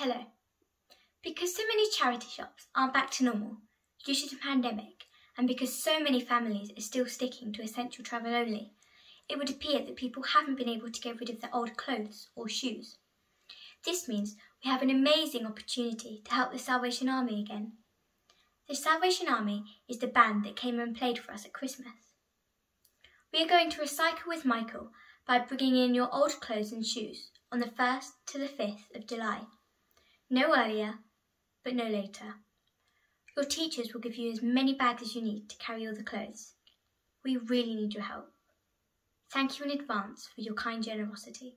Hello. Because so many charity shops aren't back to normal due to the pandemic, and because so many families are still sticking to essential travel only, it would appear that people haven't been able to get rid of their old clothes or shoes. This means we have an amazing opportunity to help the Salvation Army again. The Salvation Army is the band that came and played for us at Christmas. We are going to recycle with Michael by bringing in your old clothes and shoes on the 1st to the 5th of July. No earlier, but no later. Your teachers will give you as many bags as you need to carry all the clothes. We really need your help. Thank you in advance for your kind generosity.